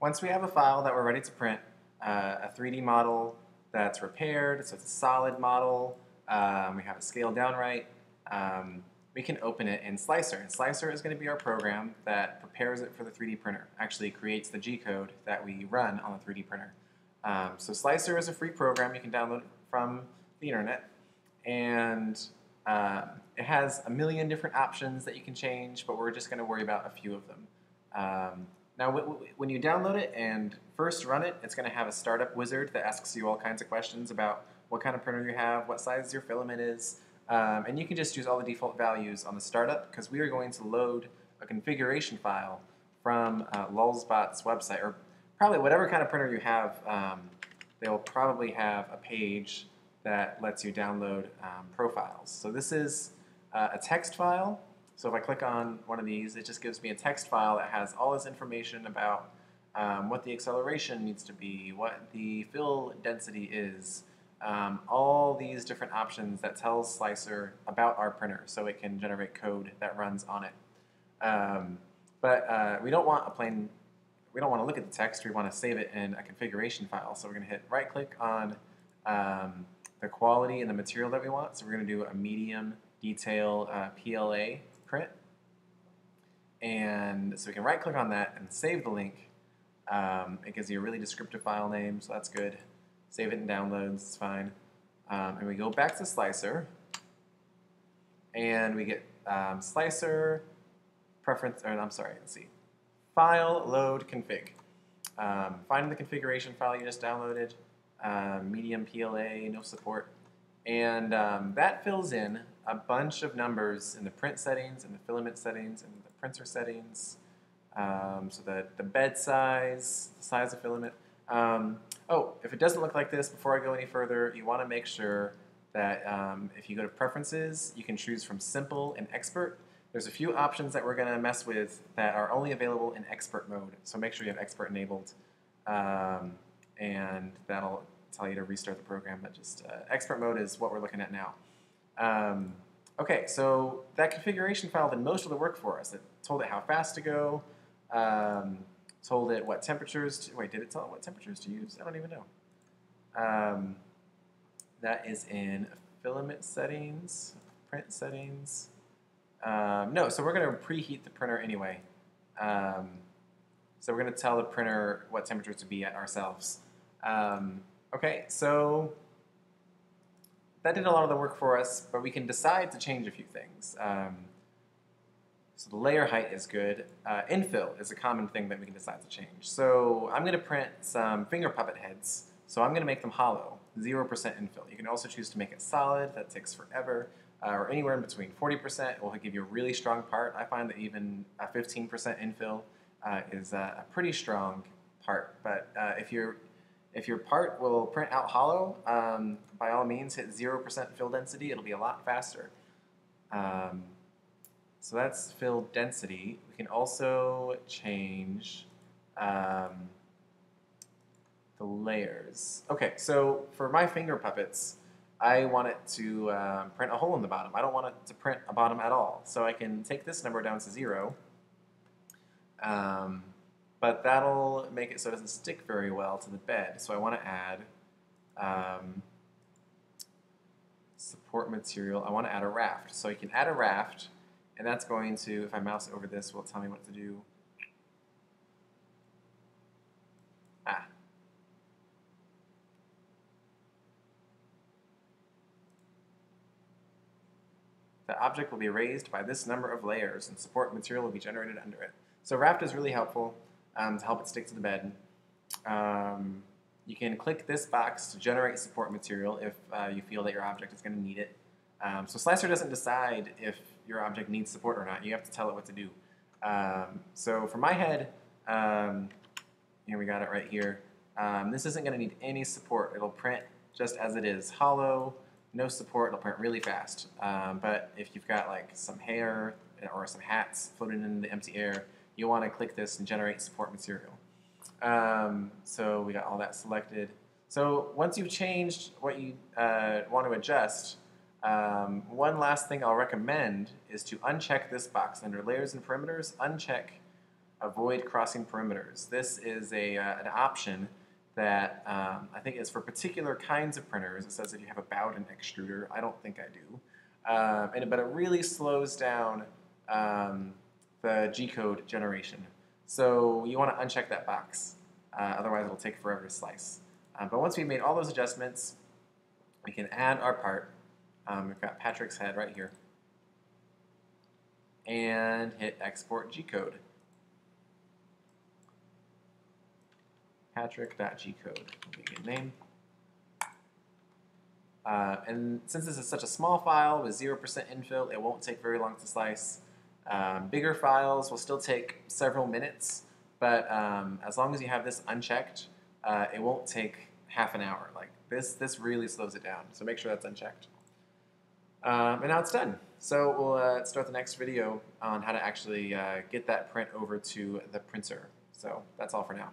once we have a file that we're ready to print, uh, a 3D model that's repaired, so it's a solid model, um, we have it scaled down right, um, we can open it in Slic3r. And Slic3r is going to be our program that prepares it for the 3D printer, actually creates the G-code that we run on the 3D printer. Um, so Slic3r is a free program you can download from the internet, and uh, it has a million different options that you can change, but we're just going to worry about a few of them. Um, now, when you download it and first run it, it's going to have a startup wizard that asks you all kinds of questions about what kind of printer you have, what size your filament is, um, and you can just use all the default values on the startup because we are going to load a configuration file from uh, Lulzbot's website, or probably whatever kind of printer you have, um, they will probably have a page that lets you download um, profiles. So this is uh, a text file. So if I click on one of these, it just gives me a text file that has all this information about um, what the acceleration needs to be, what the fill density is, um, all these different options that tells Slic3r about our printer so it can generate code that runs on it. Um, but uh, we don't want a plain, we don't want to look at the text, we want to save it in a configuration file. So we're going to hit right click on um, the quality and the material that we want. So we're going to do a medium detail uh, PLA print. And so we can right click on that and save the link. Um, it gives you a really descriptive file name, so that's good. Save it in downloads, it's fine. Um, and we go back to Slic3r, and we get um, Slic3r, preference, or I'm sorry, let's see, file, load, config. Um, find the configuration file you just downloaded, um, medium PLA, no support, and um, that fills in a bunch of numbers in the print settings, and the filament settings, and the printer settings, um, so that the bed size, the size of filament, um, oh, if it doesn't look like this, before I go any further, you want to make sure that um, if you go to preferences, you can choose from simple and expert. There's a few options that we're going to mess with that are only available in expert mode. So make sure you have expert enabled. Um, and that'll tell you to restart the program. But just uh, expert mode is what we're looking at now. Um, okay, so that configuration file did most of the work for us. It told it how fast to go. Um, told it what temperatures to, wait, did it tell it what temperatures to use? I don't even know. Um, that is in filament settings, print settings. Um, no, so we're going to preheat the printer anyway. Um, so we're going to tell the printer what temperature to be at ourselves. Um, okay, so that did a lot of the work for us, but we can decide to change a few things. Um, so the layer height is good. Uh, infill is a common thing that we can decide to change. So I'm going to print some finger puppet heads. So I'm going to make them hollow, 0% infill. You can also choose to make it solid. That takes forever. Uh, or anywhere in between. 40% will give you a really strong part. I find that even a 15% infill uh, is a, pretty strong part. But uh, if your if your part will print out hollow, um, by all means hit 0% fill density. It'll be a lot faster. Um, so that's fill density. We can also change um, the layers. Okay, so for my finger puppets, I want it to um, print a hole in the bottom. I don't want it to print a bottom at all. So I can take this number down to zero, um, but that'll make it so it doesn't stick very well to the bed. So I want to add um, support material. I want to add a raft. So you can add a raft and that's going to, if I mouse over this, will tell me what to do. Ah. The object will be raised by this number of layers and support material will be generated under it. So raft is really helpful um, to help it stick to the bed. Um, you can click this box to generate support material if uh, you feel that your object is going to need it. Um, so Slic3r doesn't decide if your object needs support or not. You have to tell it what to do. Um, so for my head, um, here we got it right here. Um, this isn't going to need any support. It'll print just as it is, hollow, no support. It'll print really fast. But if you've got like some hair or some hats floating in the empty air, you want to click this and generate support material. Um, so we got all that selected. So once you've changed what you uh, want to adjust, um, one last thing I'll recommend is to uncheck this box under layers and perimeters, uncheck avoid crossing perimeters. This is a, uh, an option that um, I think is for particular kinds of printers. It says if you have a Bowden extruder. I don't think I do. Um, and, but it really slows down um, the G-code generation. So you want to uncheck that box. Uh, otherwise, it'll take forever to slice. Um, but once we've made all those adjustments, we can add our part. Um, we've got Patrick's head right here. And hit export G-code. Patrick.gcode will be a good name. Uh, and since this is such a small file with 0% infill, it won't take very long to slice. Um, bigger files will still take several minutes, but um, as long as you have this unchecked, uh, it won't take half an hour. Like this, this really slows it down. So make sure that's unchecked. Um, and now it's done. So we'll uh, start the next video on how to actually uh, get that print over to the printer. So that's all for now.